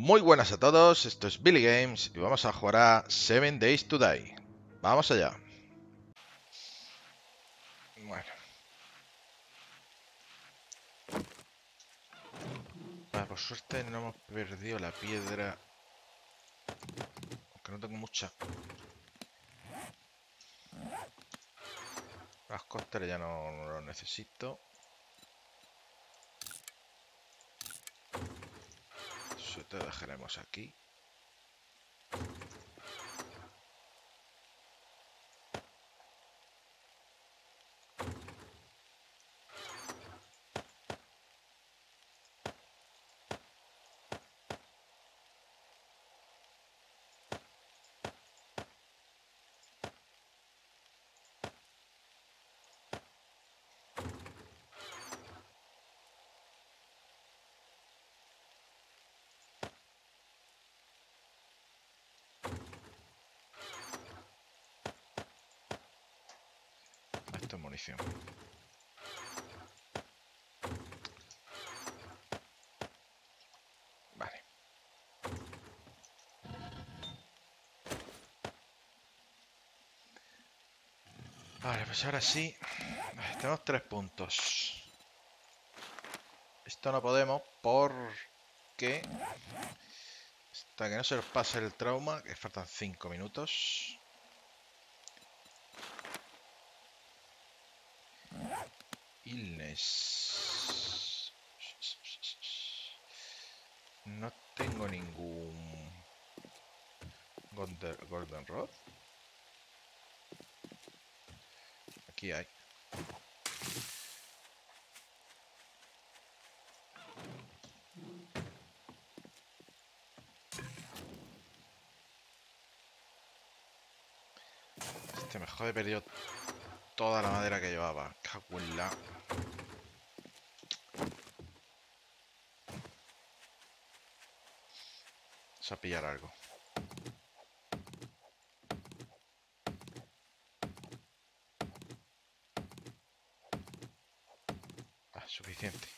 Muy buenas a todos, esto es Billy Games y vamos a jugar a Seven Days to Die. Vamos allá. Bueno. Vale, por suerte no hemos perdido la piedra. Aunque no tengo mucha. Las cósteres ya no, no los necesito. Te dejaremos aquí. Es munición. Vale. Vale, pues ahora sí. Tenemos tres puntos. Esto no podemos porque... Hasta que no se nos pase el trauma, que faltan cinco minutos. Illness. No tengo ningún Golden, Golden Rod. Aquí hay. Este me jode, he perdido toda la madera que llevaba. Cago en la... Vamos a pillar algo. Ah, suficiente.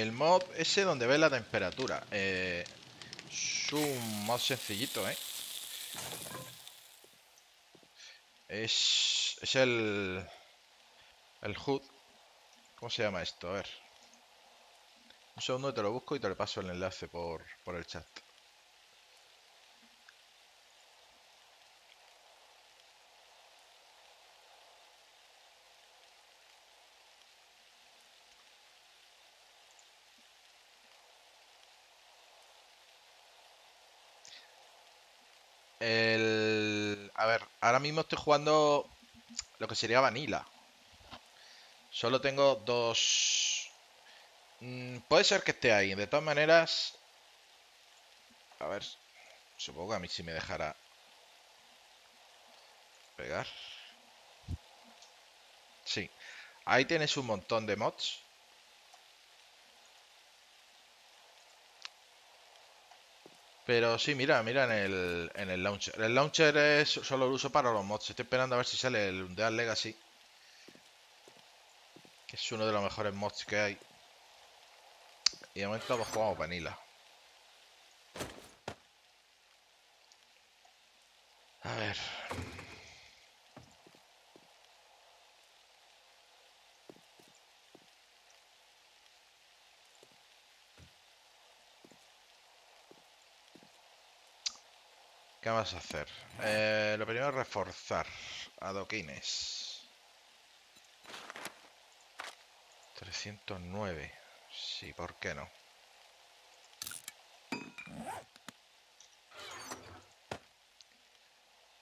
El mod ese donde ve la temperatura. Eh, es un mod sencillito, ¿eh? Es, es el... El HUD. ¿Cómo se llama esto? A ver. Un segundo te lo busco y te lo paso el enlace por, por el chat. El... A ver, ahora mismo estoy jugando lo que sería Vanilla. Solo tengo dos... Mm, puede ser que esté ahí. De todas maneras... A ver... Supongo que a mí sí me dejará... Pegar. Sí. Ahí tienes un montón de mods. Pero sí, mira, mira en el, en el launcher. El launcher es solo lo uso para los mods. Estoy esperando a ver si sale el Undead Legacy. Que es uno de los mejores mods que hay. Y de momento pues jugamos Vanilla. A ver. ¿Qué vamos a hacer? Eh, lo primero es reforzar adoquines. 309. Sí, ¿por qué no?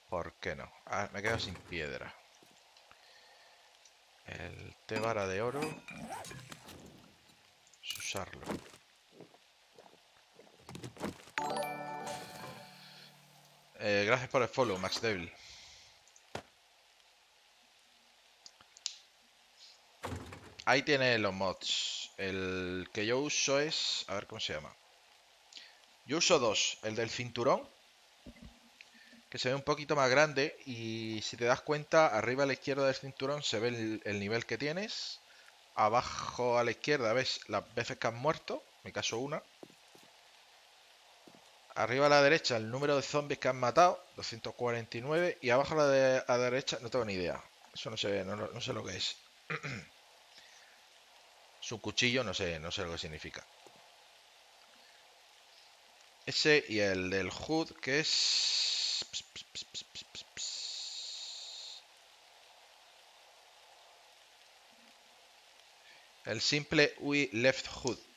¿Por qué no? Ah, me quedo sin piedra. El té vara de oro. Usarlo. Eh, gracias por el follow, Max Devil. Ahí tiene los mods. El que yo uso es... A ver cómo se llama. Yo uso dos. El del cinturón. Que se ve un poquito más grande. Y si te das cuenta, arriba a la izquierda del cinturón se ve el, nivel que tienes. Abajo a la izquierda ves las veces que has muerto. En mi caso una. Arriba a la derecha el número de zombies que has matado. 249. Y abajo a la, derecha no tengo ni idea. Eso no sé, no sé lo que es. Un cuchillo, no sé, no sé lo que significa. Ese y el del HUD, que es... El simple We Left HUD.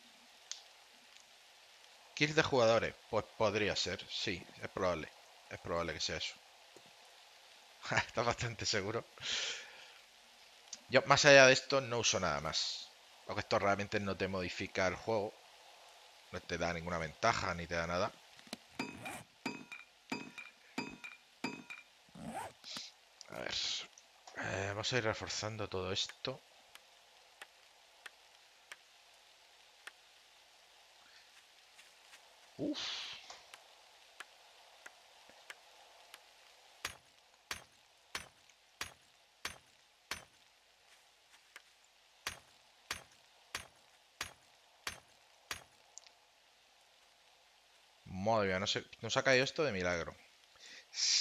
Kills de jugadores. Pues podría ser, sí, es probable. Es probable que sea eso. Está bastante seguro. Yo, más allá de esto, no uso nada más. Porque esto realmente no te modifica el juego. No te da ninguna ventaja ni te da nada. A ver. Eh, vamos a ir reforzando todo esto. Uf. Madre no se, nos ha caído esto de milagro.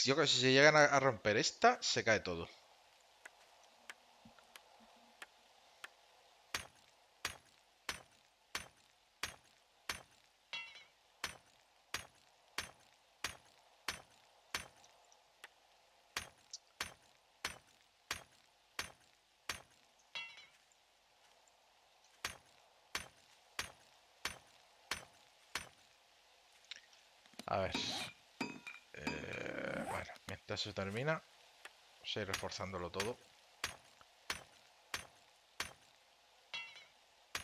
Yo creo que si se llegan a romper esta, se cae todo. A ver. Eh, se termina, vamos a ir reforzándolo todo.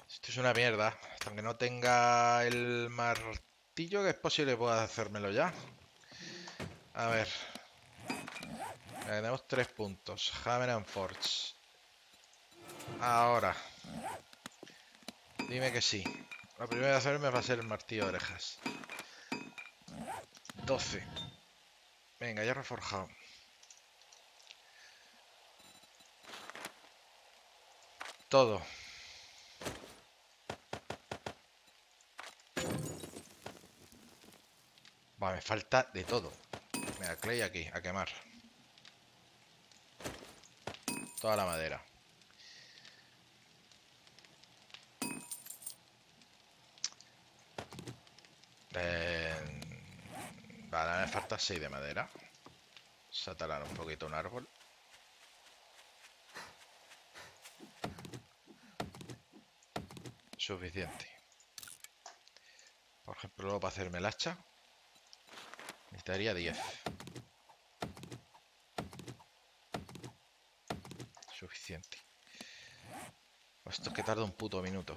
Esto es una mierda. Hasta que no tenga el martillo, que es posible pueda hacérmelo ya. A ver. Tenemos tres puntos. Hammer and Forge. Ahora. Dime que sí. Lo primero de hacerme va a ser el martillo de orejas. 12. Venga, ya reforjado. Todo. Va, me falta de todo. Mira, clay aquí, a quemar. Toda la madera. Vale, me falta 6 de madera. Se talar un poquito un árbol. Suficiente. Por ejemplo, luego para hacerme el hacha. Necesitaría 10. Suficiente. Esto es que tarda un puto minuto.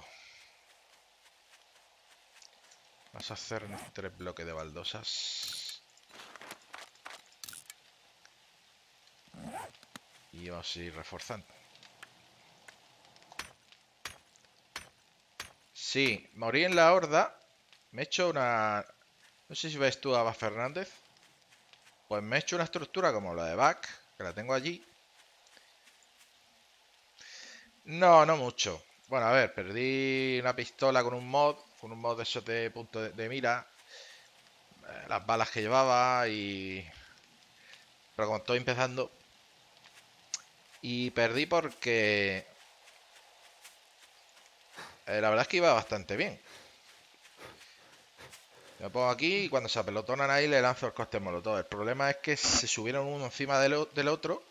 Vamos a hacer tres bloques de baldosas. Y vamos a ir reforzando. Sí, morí en la horda. Me he hecho una... No sé si ves tú a Fernández. Pues me he hecho una estructura como la de Back, que la tengo allí. No, no mucho. Bueno, a ver, perdí una pistola con un mod, con un mod de esos de punto de, de mira. Eh, las balas que llevaba y... Pero como estoy empezando, y perdí porque... Eh, la verdad es que iba bastante bien. Me pongo aquí y cuando se apelotonan ahí le lanzo el coste molotov. El problema es que se subieron uno encima del, otro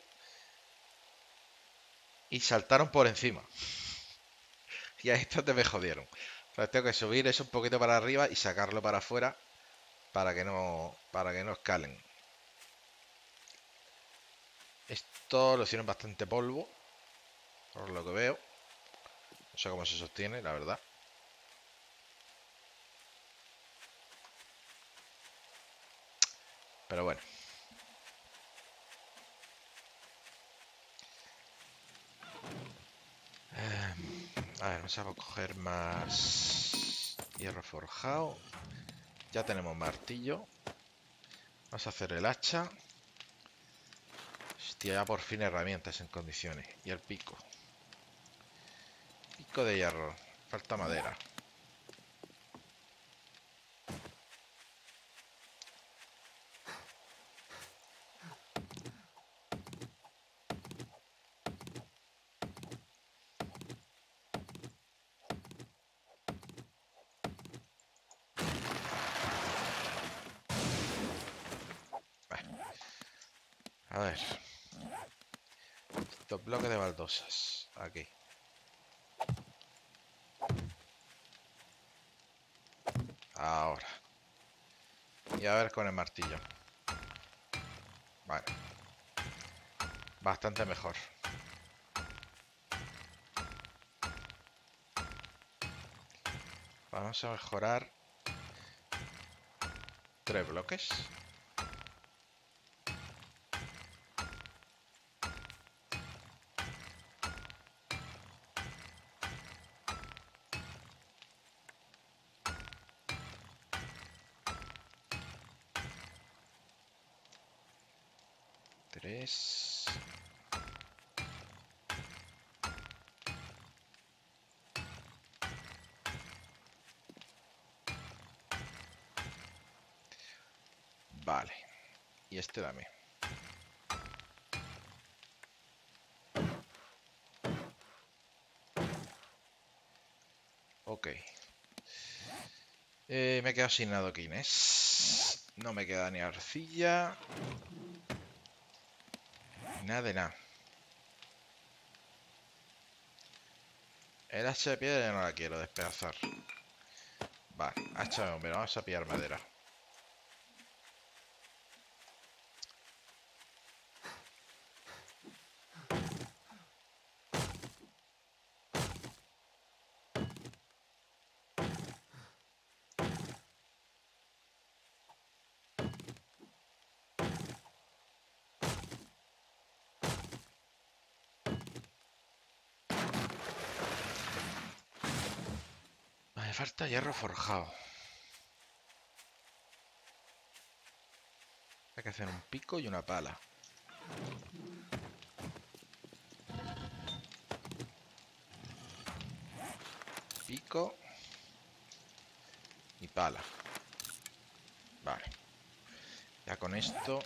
y saltaron por encima. Y ahí te me jodieron. Entonces tengo que subir eso un poquito para arriba y sacarlo para afuera para que no, para que no escalen. Esto lo hicieron bastante polvo. Por lo que veo. No sé cómo se sostiene, la verdad. Pero bueno. Eh, a ver, vamos a coger más hierro forjado. Ya tenemos martillo. Vamos a hacer el hacha. Hostia, ya por fin herramientas en condiciones. Y el pico. Pico de hierro. Falta madera. A ver. Estos baldosas. Aquí. Ahora. Y a ver con el martillo. Vale. Bastante mejor. Vamos a mejorar tres bloques. Tres. Vale. Y este. Ok. Eh, me he quedado sin adoquines. No me queda ni arcilla. Nada de nada. El hacha de piedra no la quiero despedazar. Vale, hacha de hombre, vamos a pillar madera. Falta hierro forjado. Hay que hacer un pico y una pala. Pico y pala. Vale. Ya con esto...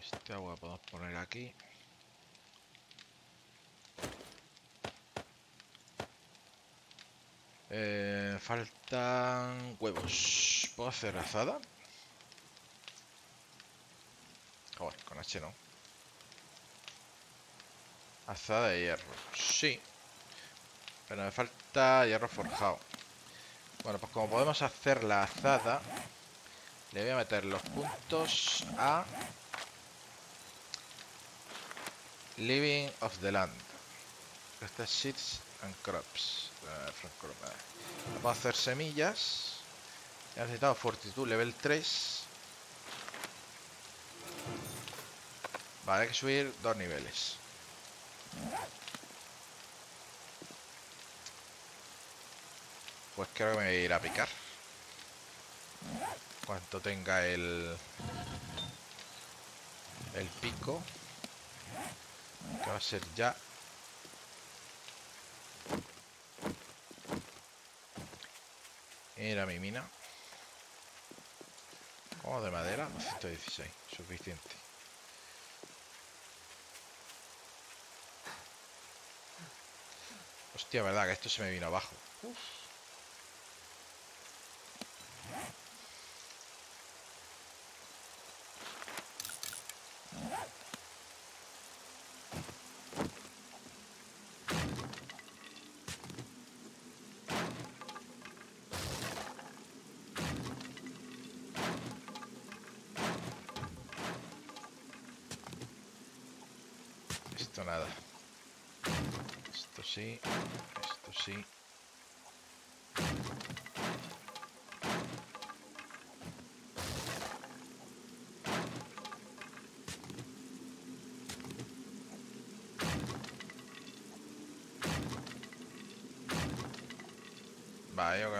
Este agua podemos poner aquí. Eh, faltan huevos. ¿Puedo hacer azada? Con H no. Azada de hierro. Sí. Pero me falta hierro forjado. Bueno, pues como podemos hacer la azada, le voy a meter los puntos a Living of the Land. Seeds and crops. Uh. Vamos a hacer semillas. He necesitado fortitud level 3. Vale, hay que subir dos niveles. Pues creo que me voy a ir a picar. Cuanto tenga el... El pico. Que va a ser ya. Era mi mina. Como de madera, 216, suficiente. Hostia, verdad que esto se me vino abajo. Uf.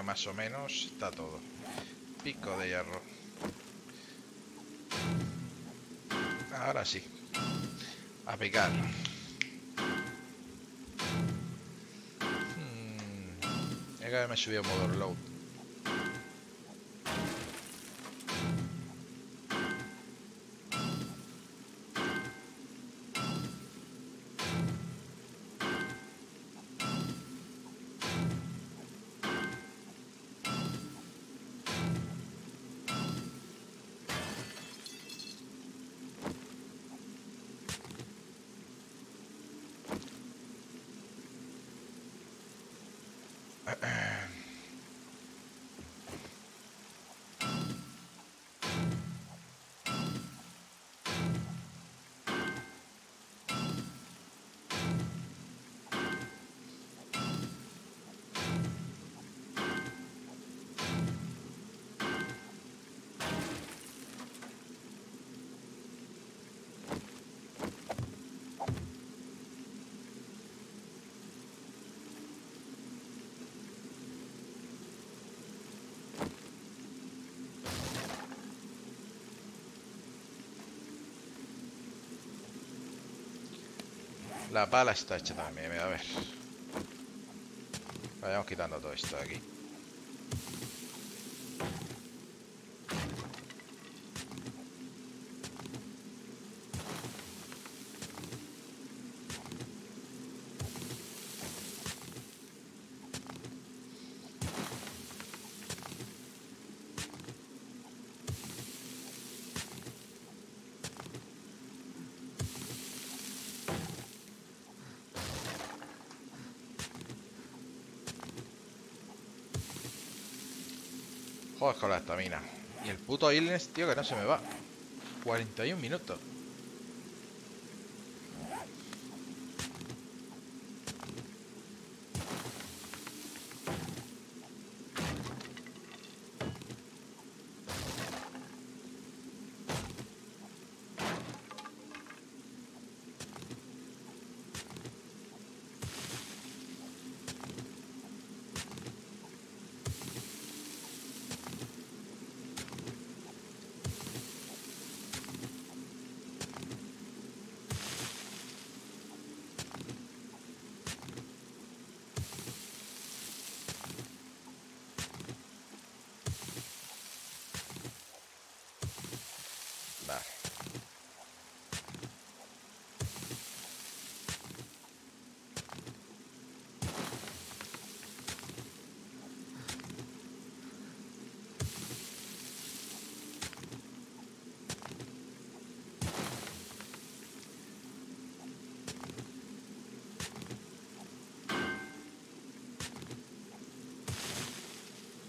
Más o menos está todo. Pico de hierro. Ahora sí. A picar. Hmm. Es que me subió modo load. La pala está hecha también, a ver. Vayamos quitando todo esto de aquí. Joder con la estamina. Y el puto Illness, tío, que no se me va. 41 minutos.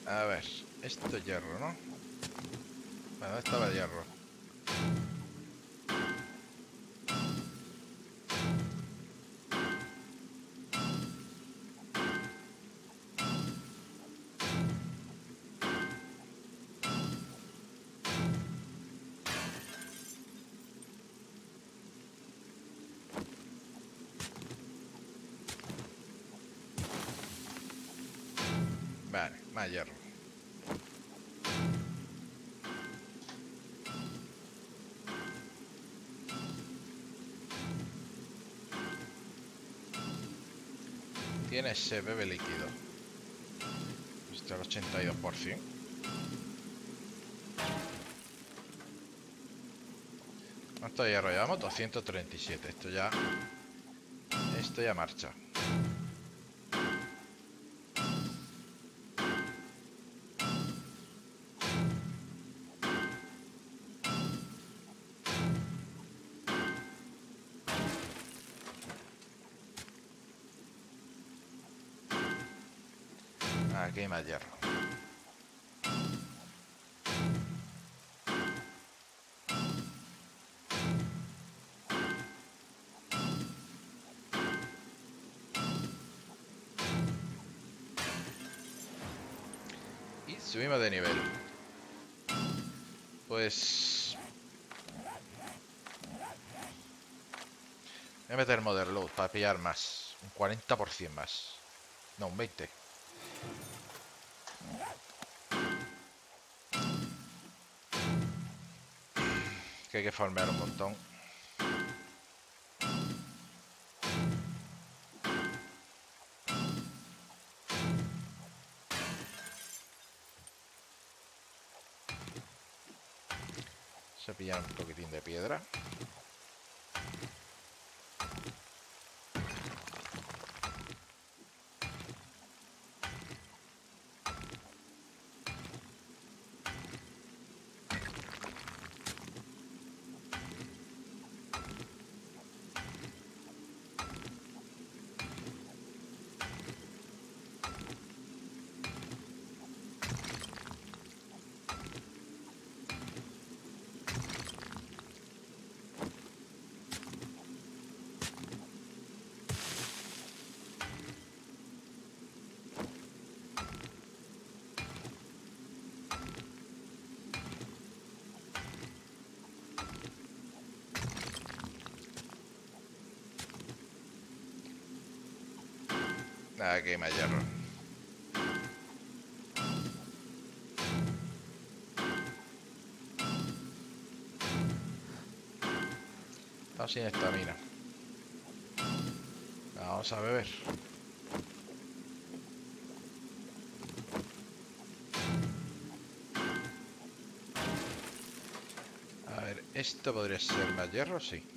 A ver, esto es hierro, ¿no? Bueno, estaba hierro? Vale, más hierro. Tiene ese bebé líquido. Este al 82%. ¿Cuánto hierro llevamos? 237. Esto ya... Esto ya marcha. y subimos de nivel. Pues... Voy a meter Motherload para pillar más. Un 40% más. No, un 20%. Que hay que farmear un montón. Se pillar un poquitín de piedra. Nada, que más hierro. Está sin estamina. Vamos a beber. A ver, esto podría ser más hierro, sí.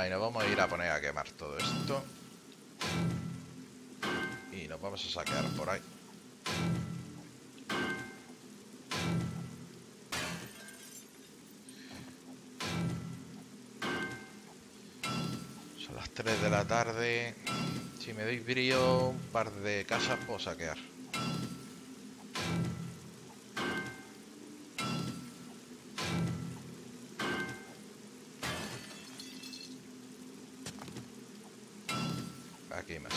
Vale, nos vamos a ir a poner a quemar todo esto. Y nos vamos a saquear por ahí. Son las 3 de la tarde. Si me doy brío, un par de casas puedo saquear. Aquí más.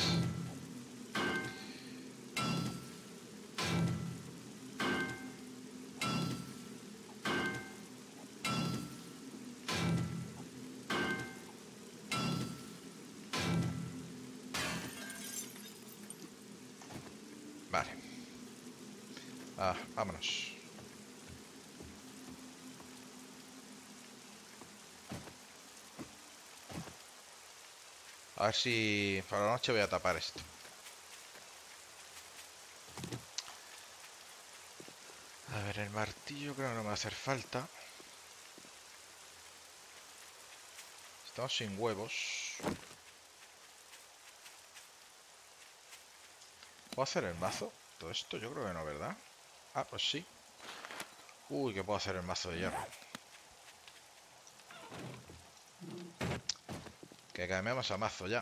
Vale. Ah, vámonos. A ver si para la noche voy a tapar esto. A ver, el martillo creo que no me va a hacer falta. Estamos sin huevos. ¿Puedo hacer el mazo? Todo esto yo creo que no, ¿verdad? Ah, pues sí. Uy, que puedo hacer el mazo de hierro. Que cambiamos a mazo ya.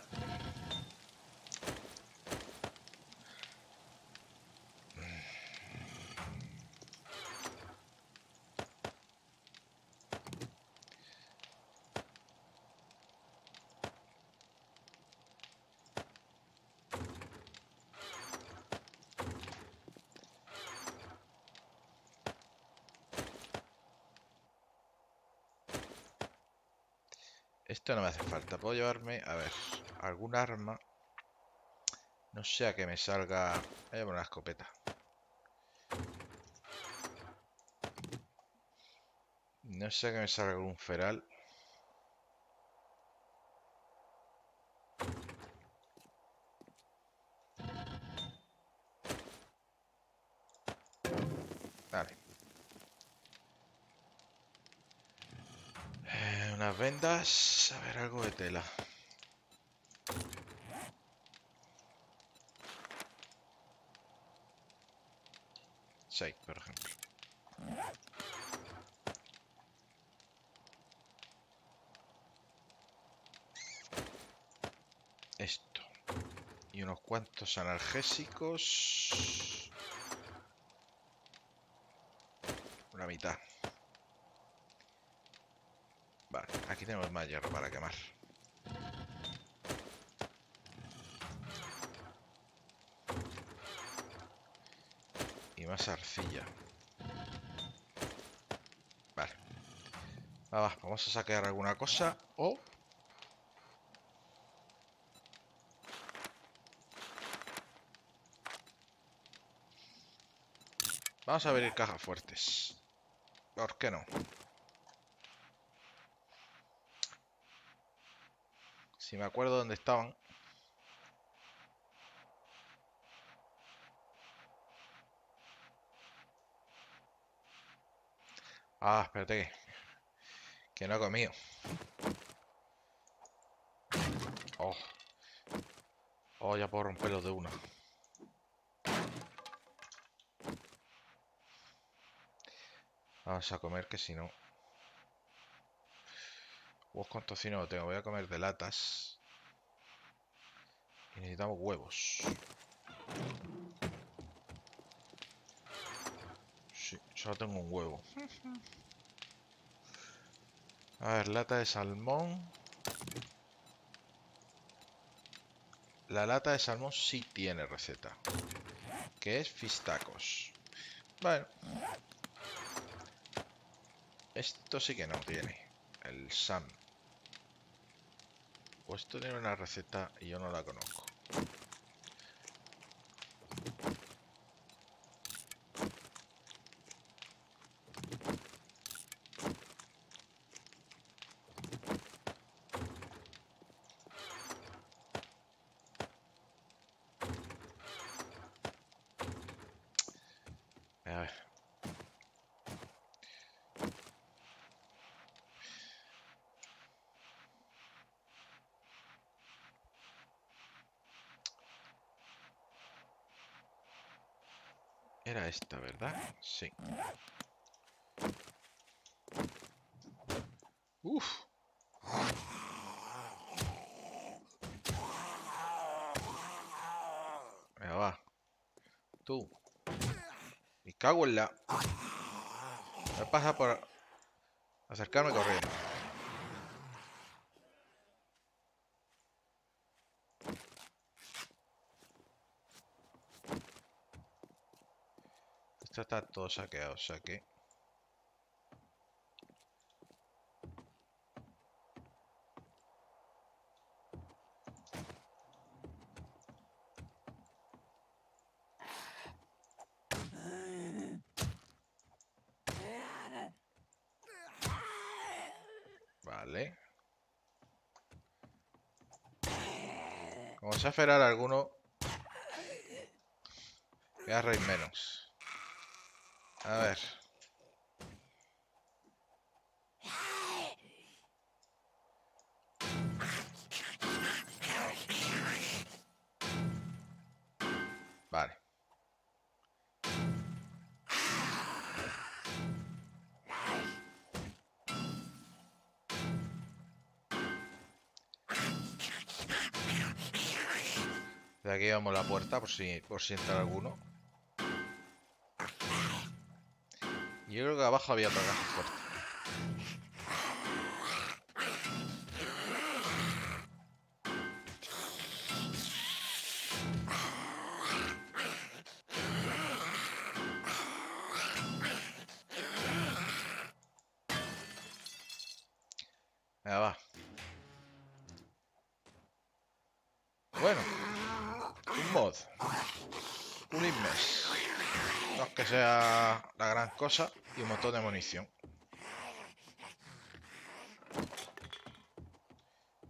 Hace falta. Puedo llevarme, a ver, algún arma. No sea que me salga... Voy a una escopeta. No sea que me salga algún feral. Unas vendas. A ver, algo de tela. Seis, por ejemplo. Esto. Y unos cuantos analgésicos. Una mitad. Aquí tenemos más hierro para quemar. Y más arcilla. Vale. Nada vamos a sacar alguna cosa o... Vamos a abrir cajas fuertes. ¿Por qué no? Si me acuerdo dónde estaban. Ah, espérate que... Que no he comido. Oh. Oh, ya puedo romperlos de una. Vamos a comer que si no... Huevos con tocino no tengo. Voy a comer de latas. Y necesitamos huevos. Sí, solo tengo un huevo. A ver, lata de salmón. La lata de salmón sí tiene receta. Que es fistacos. Bueno. Esto sí que no tiene. El SAM. Pues esto tiene una receta y yo no la conozco. Era esta, ¿verdad? Sí. Uf. Venga, va. Tú. Me cago en la... Me pasa por acercarme corriendo. Está todo saqueado, o. Vale. Como se aferrar alguno, voy a reír menos. A ver. Vale. De aquí vamos a la puerta por si por si entra alguno. Yo creo que abajo había otra caja fuerte. Venga. Bueno. Un mod. Un inmes. No que sea la gran cosa y un montón de munición.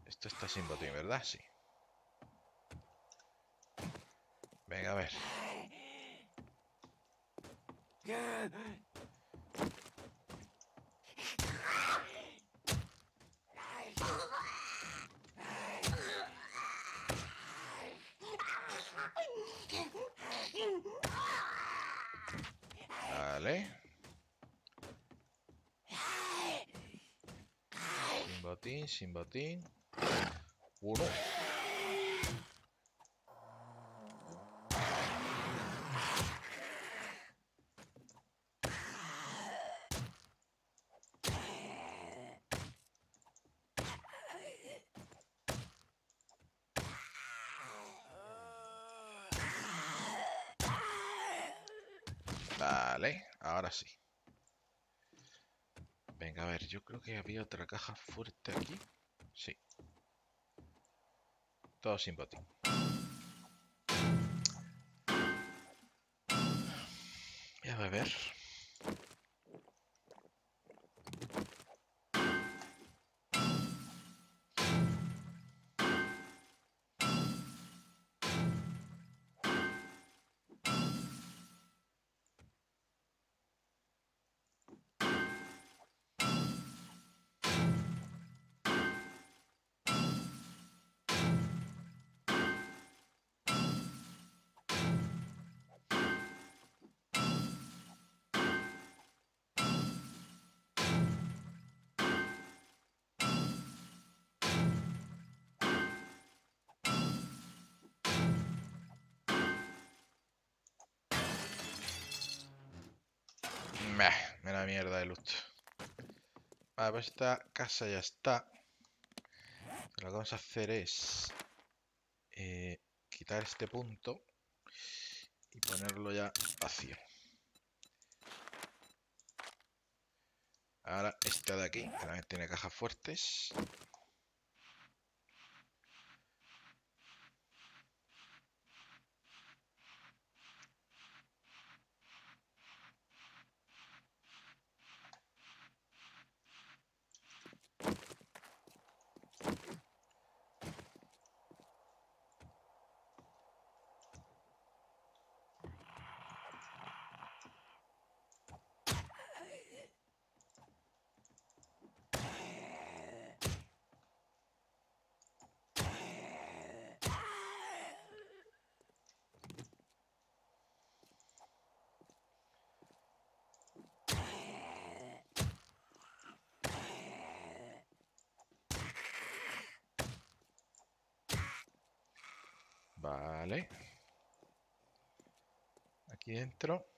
Esto está sin botín, ¿verdad? Sí. Venga, a ver. sin batín. Uno. Vale, ahora sí. Yo creo que había otra caja fuerte aquí. Sí. Todo sin botín. Voy a beber. Me da mierda de loot. Vale, pues esta casa ya está. Lo que vamos a hacer es eh, quitar este punto y ponerlo ya vacío. Ahora esta de aquí, que también tiene cajas fuertes. Aquí dentro.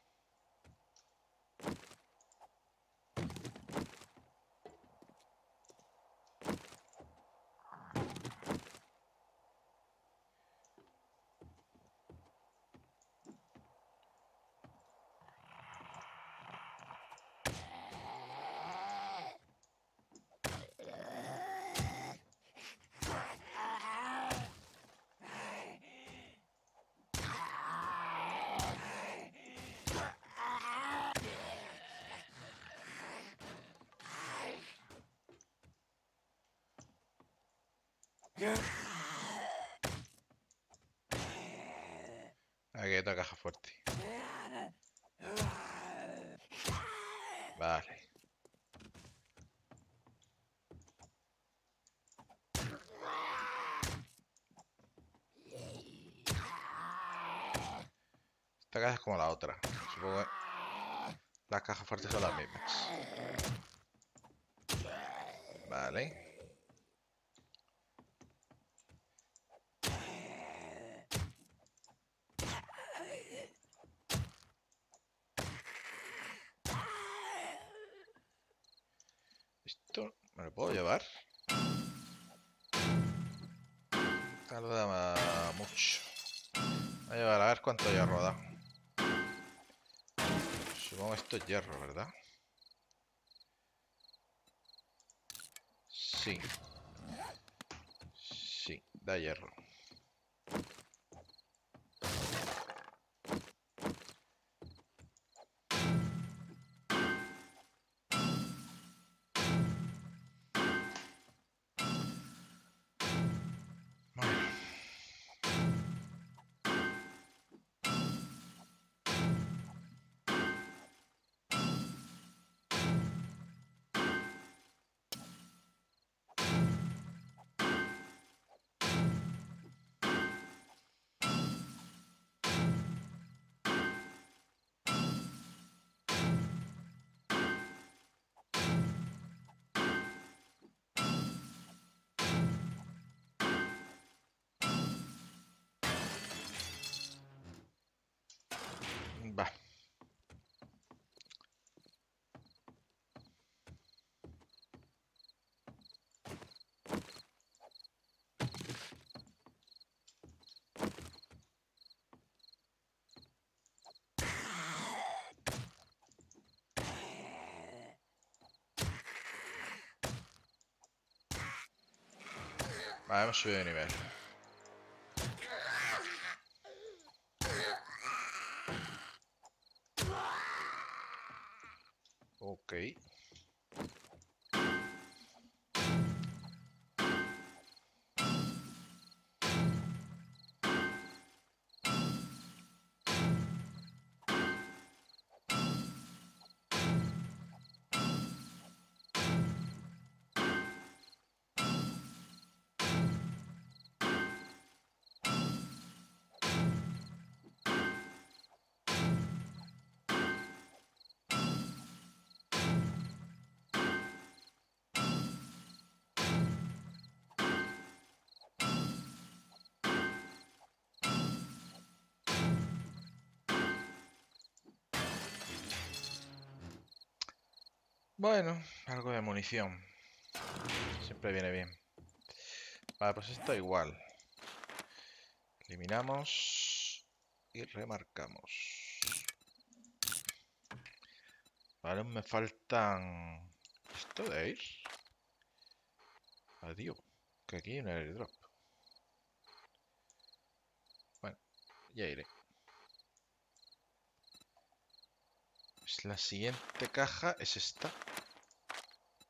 Aquí hay otra caja fuerte. Vale. Esta caja es como la otra. Supongo que las cajas fuertes son las mismas. Vale. ¿Verdad? Vale, hemos subido Bueno, algo de munición. Siempre viene bien. Vale, pues esto igual. Eliminamos y remarcamos. Vale, me faltan... ¿Esto de ir? Adiós. Que aquí hay un airdrop. Bueno, ya iré. La siguiente caja es esta.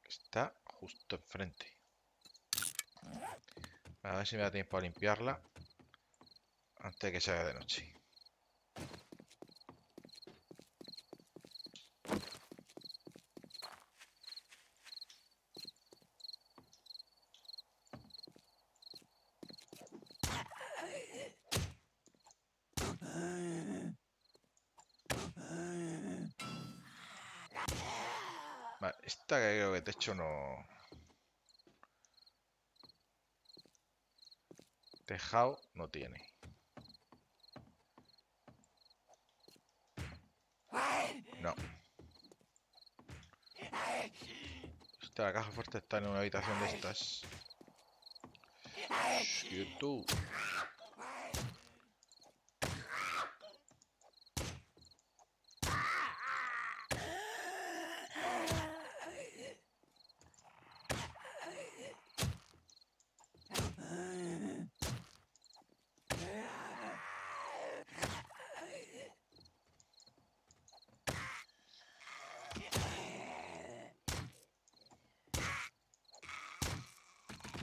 Está justo enfrente. A ver si me da tiempo a limpiarla antes de que se haga de noche. Vale, esta que creo que techo no... Tejado no tiene. No. Esta la caja fuerte está en una habitación de estas. Shh, YouTube.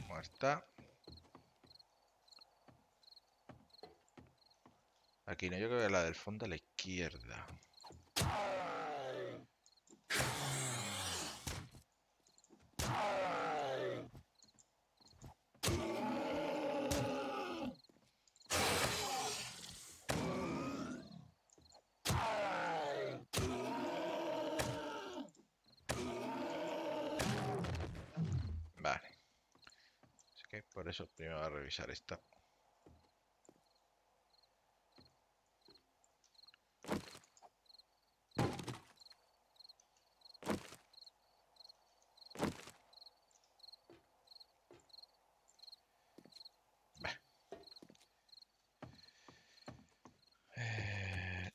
Muerta. Aquí no, yo creo que la del fondo a la izquierda. Vale. Así que por eso primero a revisar esta.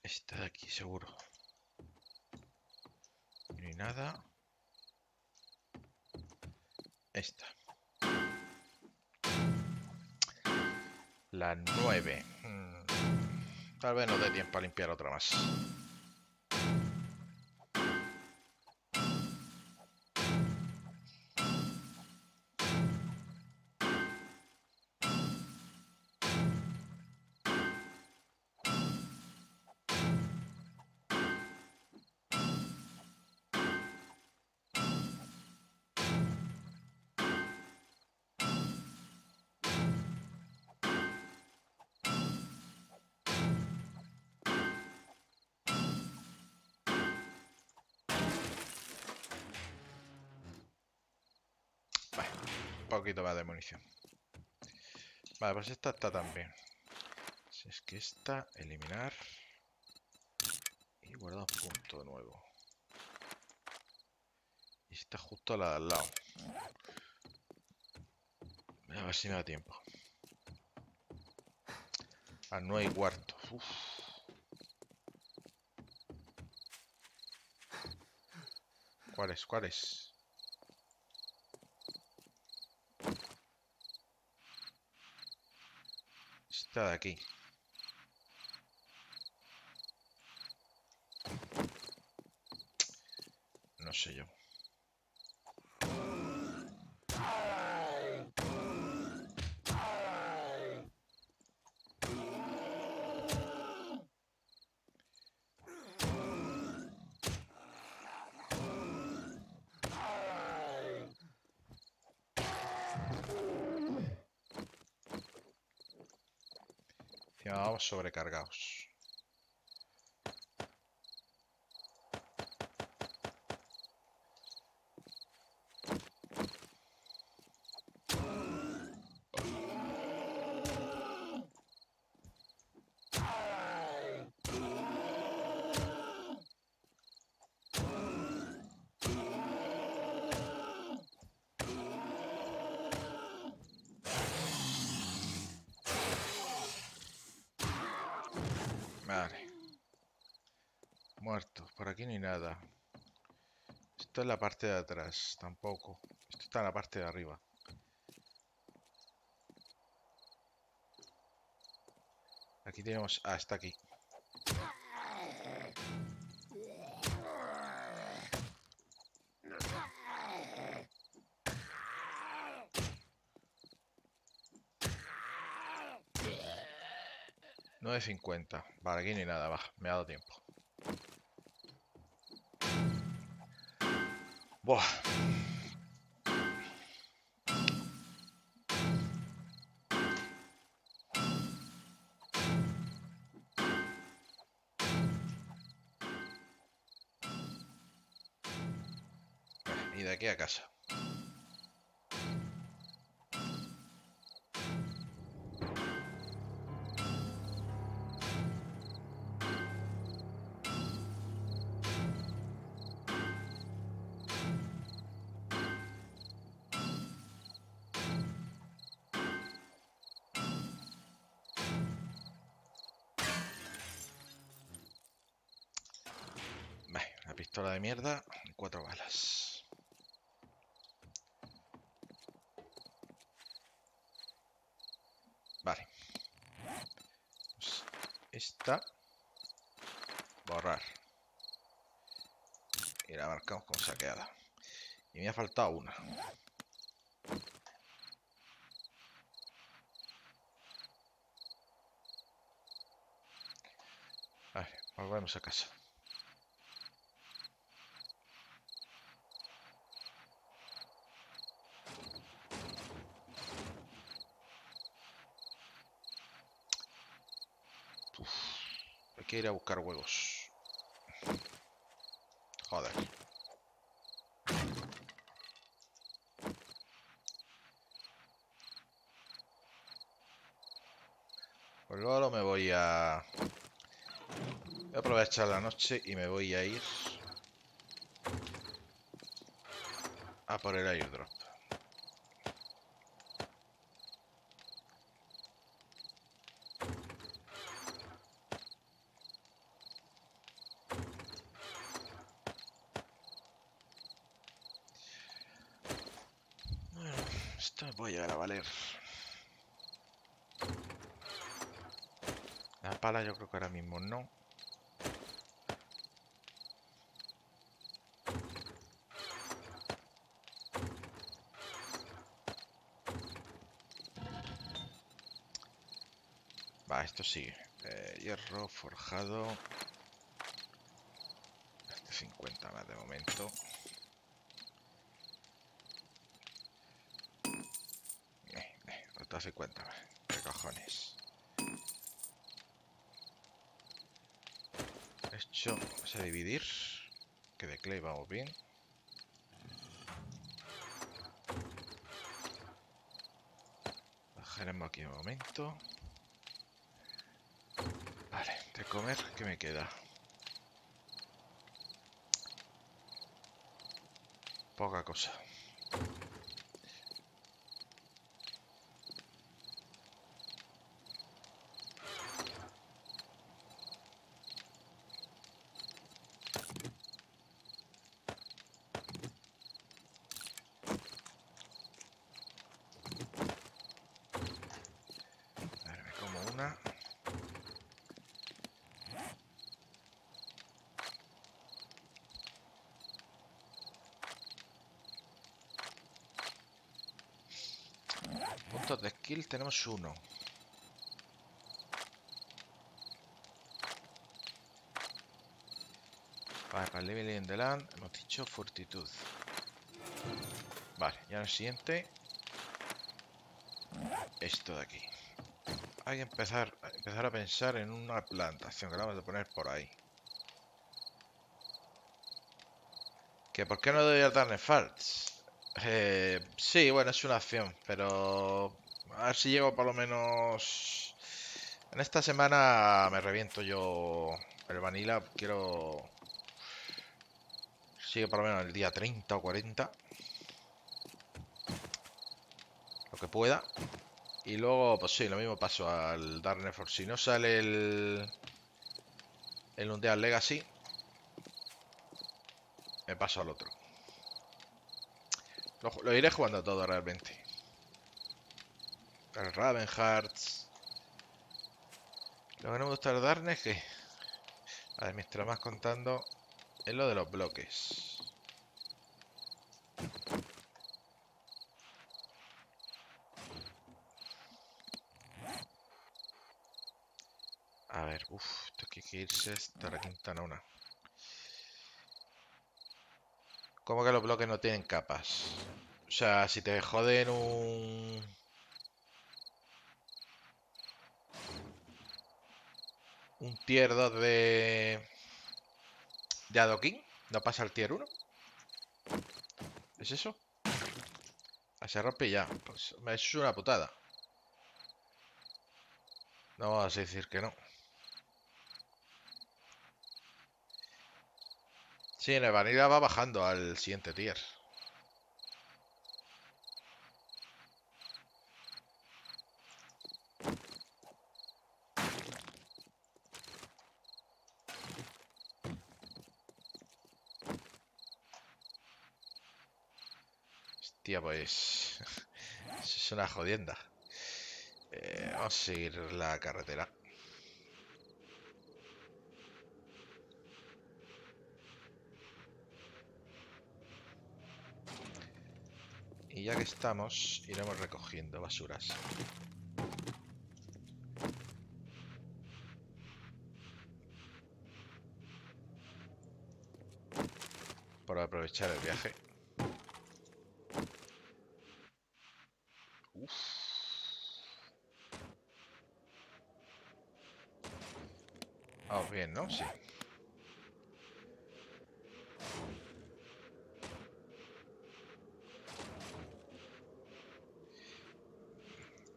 De aquí seguro. Ni nada. Esta. La 9. Mm, Tal vez no dé tiempo a limpiar otra más. Poquito más de munición. Vale, pues esta está también. Si es que esta, eliminar. Y guardar punto de nuevo. Y está justo a la de al lado. A ver si me da tiempo. A no hay cuarto. Uf. ¿Cuál es? ¿Cuál es? Esta de aquí. No sé yo. Sobrecargados. Vale. Muerto. Por aquí ni nada. Esto es la parte de atrás. Tampoco. Esto está en la parte de arriba. Aquí tenemos... Ah, está aquí. Nueve cincuenta. Vale, aquí ni nada, va. Me ha dado tiempo. Buah. Y de aquí a casa. Mierda cuatro balas. Vale. Pues esta. Borrar. Y la marcamos como saqueada. Y me ha faltado una. Volvemos a casa. Hay ir a buscar huevos. Joder. Pues luego me voy a... Voy a aprovechar la noche y me voy a ir... A por el airdrop. Bueno, esto me puede llegar a valer. La pala yo creo que ahora mismo no. Va, esto sí. Eh, hierro forjado. Este 50 más de momento. Eh, eh, otro 50 más. ¿Qué cojones? Esto vamos a dividir. Que de clay vamos bien. Bajaremos aquí un momento. De comer, ¿qué me queda? Poca cosa. A ver, me como una. Skill tenemos uno. Para level in the land hemos dicho fortitud. Vale, ya en el siguiente. Esto de aquí. Hay que empezar, empezar a pensar en una plantación que la vamos a poner por ahí. ¿Que por qué no doy a darle Falls? Eh, sí, bueno, es una opción, pero a ver si llego por lo menos... En esta semana me reviento yo el vanilla, quiero... Sigue por lo menos el día 30 o 40. Lo que pueda. Y luego, pues sí, lo mismo paso al Dark Si no sale el... El Undead Legacy, me paso al otro. Lo, iré jugando todo realmente. El Raven Hearts. Lo que no me gusta el Darkness que... A ver, mientras más contando... Es lo de los bloques. A ver, uff, esto hay que irse hasta la quinta nona. ¿Cómo que los bloques no tienen capas? O sea, si te joden un... Un tier 2 de... De adoquín, ¿no pasa el tier 1? ¿Es eso? Ah, se rompe ya. Pues es una putada. No vamos a decir que no. Sí, en el Vanilla va bajando al siguiente tier. Pues... es una jodienda. Eh, vamos a seguir la carretera. Y ya que estamos, iremos recogiendo basuras. Por aprovechar el viaje. Uf. Vamos bien, ¿no? Sí.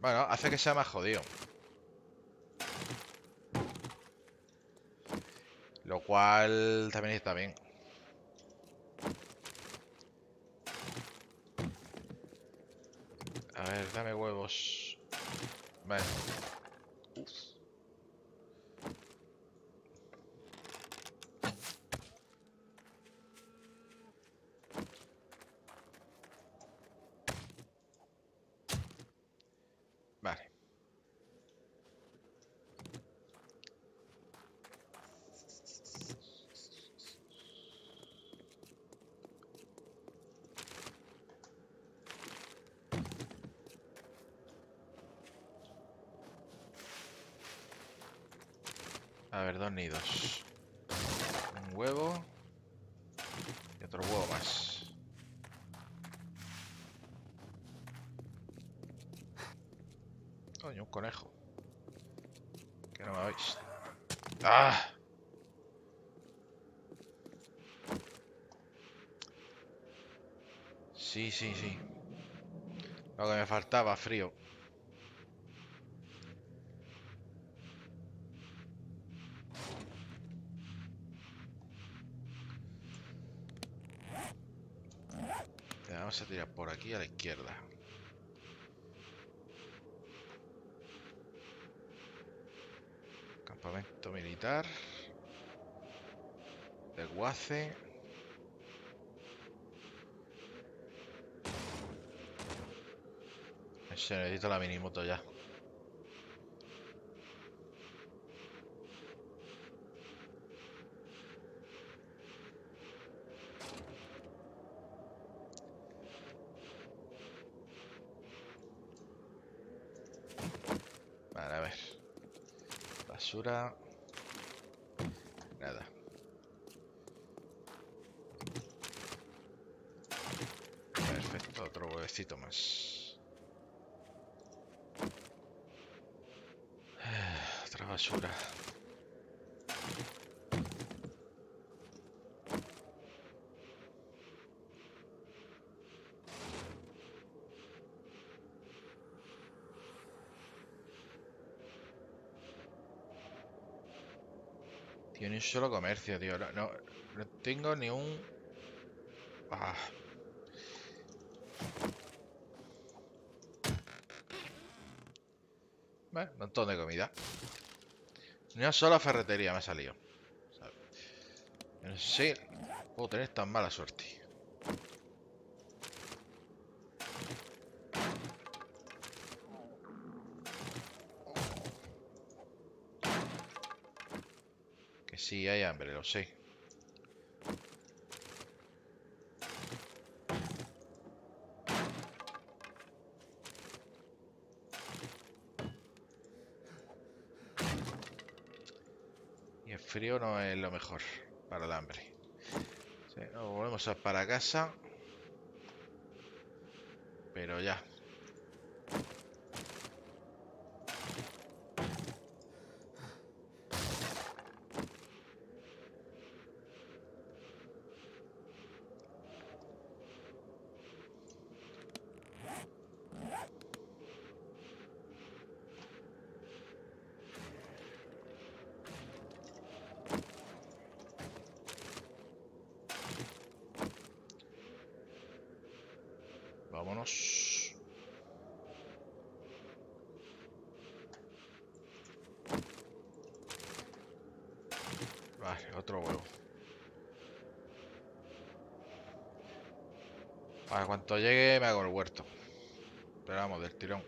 Bueno, hace que sea más jodido. Lo cual también está bien. A ver, dame huevos. Vale. A ver, dos nidos. Un huevo. Y otro huevo más. Coño, un conejo. Que no me veis. ¡Ah! Sí, sí, sí. Lo que me faltaba, frío. vamos a tirar por aquí a la izquierda. Campamento militar. De Guace. Se necesita la minimoto ya. Voilà. Tiene un solo comercio, tío. No, no, no tengo ni un... Ah. Bueno, un montón de comida. Ni una sola ferretería me ha salido. No sé puedo tener tan mala suerte. Que hay hambre, lo sé. Y el frío no es lo mejor para el hambre. Nos volvemos a para casa. Pero ya. Vámonos. Vale, otro huevo. Vale, cuanto llegue me hago el huerto. Pero vamos, del tirón.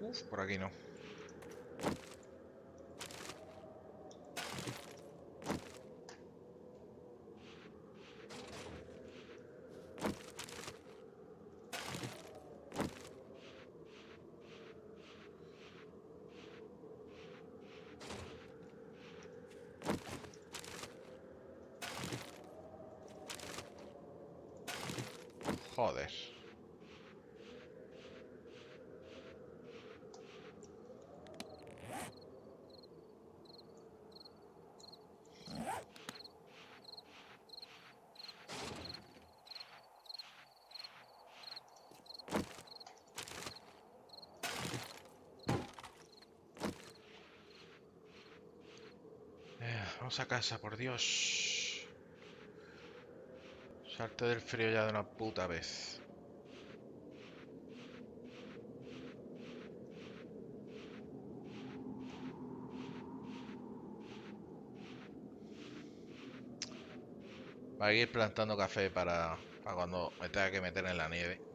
Uf, por aquí no. Joder. Eh, vamos a casa, por Dios. Salte del frío ya de una puta vez. Voy a ir plantando café para, para cuando me tenga que meter en la nieve.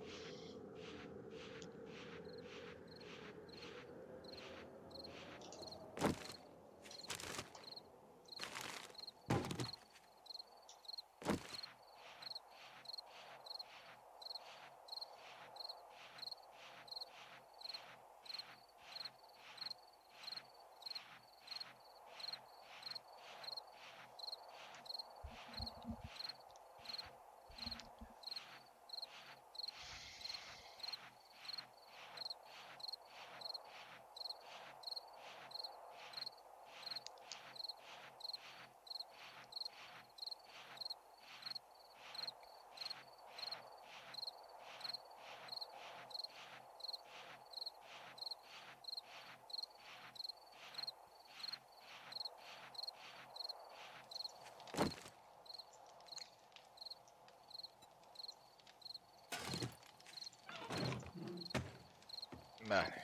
Vale.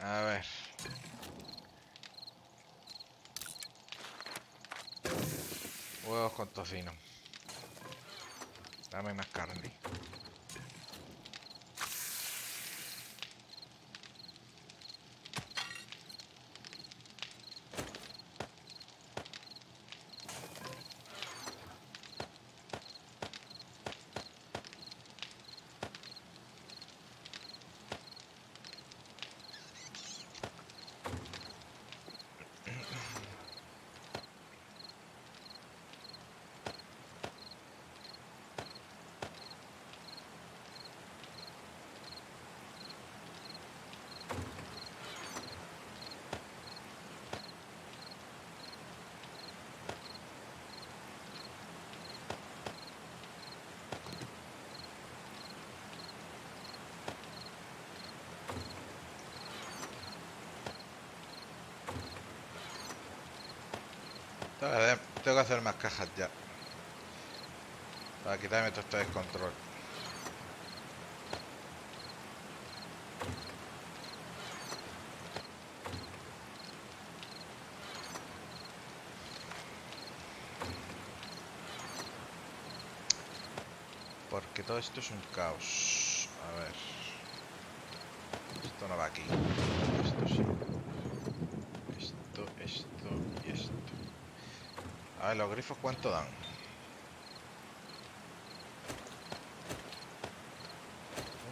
A ver. Huevos con tocino. Dame más carne. Tengo que hacer más cajas ya. Para quitarme todo este descontrol. Porque todo esto es un caos. A ver. Esto no va aquí. Esto sí. Esto, esto y esto. A ver, los grifos cuánto dan.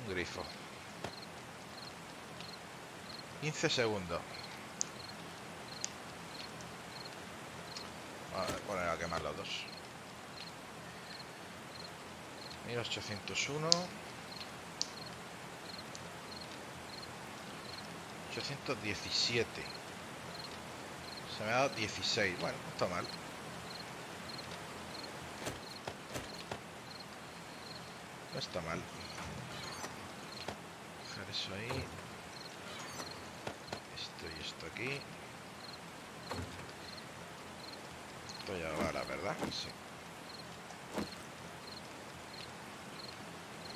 Un grifo. 15 segundos. Vale, poner a quemar los dos. 1801. 817. Se me ha dado 16. Bueno, no está mal. No está mal. Dejar eso ahí. Esto y esto aquí. Esto ya la verdad. Sí.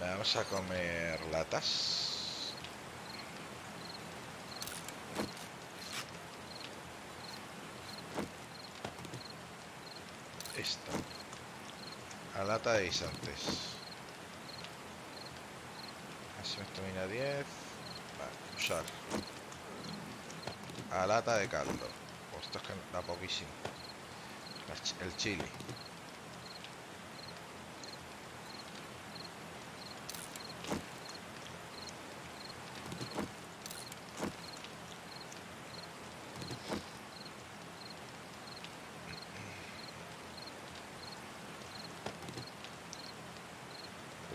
Vamos a comer latas. Esta. A lata de guisantes. Así me termina 10. Vale, usar. A lata de caldo. Pues esto es que da poquísimo. El chili.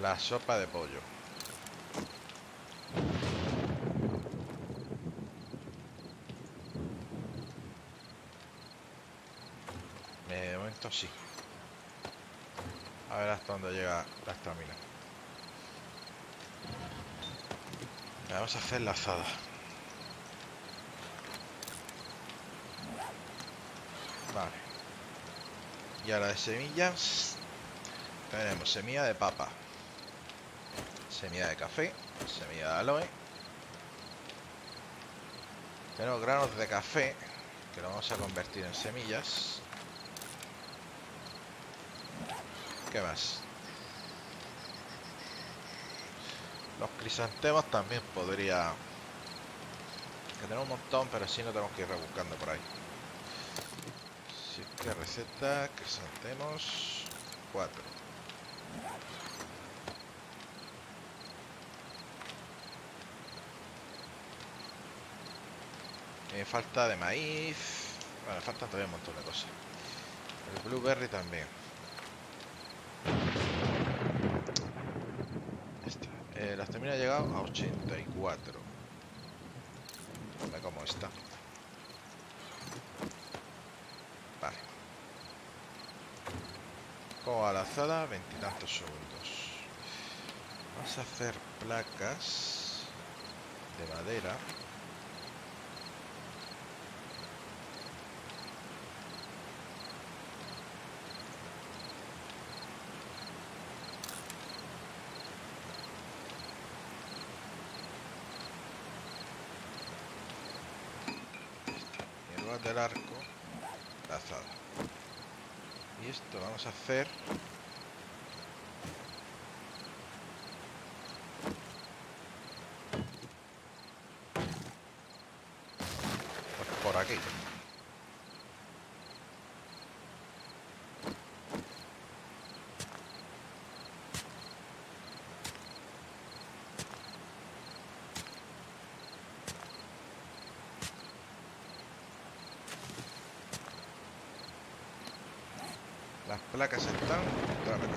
La sopa de pollo. De momento sí. A ver hasta dónde llega la estamina. Vamos a hacer la azada. Vale. Y ahora de semillas tenemos semilla de papa semilla de café, semilla de aloe. Tenemos granos de café que lo vamos a convertir en semillas. ¿Qué más? Los crisantemos también podría... Que tenemos un montón, pero si no tenemos que ir rebuscando por ahí. Así que receta, crisantemos... 4. Me falta de maíz. Bueno, falta todavía un montón de cosas. El blueberry también. Esta. Eh, la estamina ha llegado a 84. Ve cómo está. Vale. Como a la azada, veintitantos segundos. Vamos a hacer placas de madera. Del arco, lazada. Y esto vamos a hacer pues por aquí. Las placas están... Dame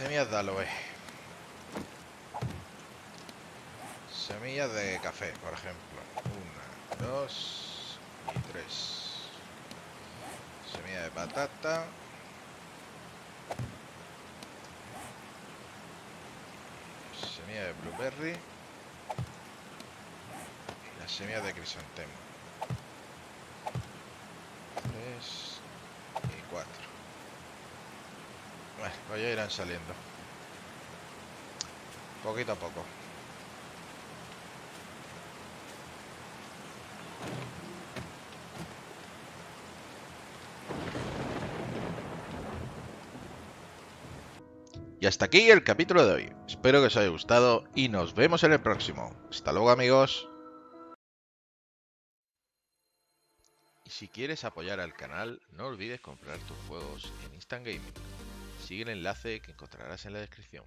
semillas de aloe. Semillas de café, por ejemplo. Una, dos y tres. Semilla de patata. Semilla de blueberry. Y la semilla de crisantemo. Tres y cuatro. Bueno, pues ya irán saliendo. Poquito a poco. Y hasta aquí el capítulo de hoy. Espero que os haya gustado y nos vemos en el próximo. Hasta luego amigos. Y si quieres apoyar al canal, no olvides comprar tus juegos en Instant Gaming. Sigue el enlace que encontrarás en la descripción.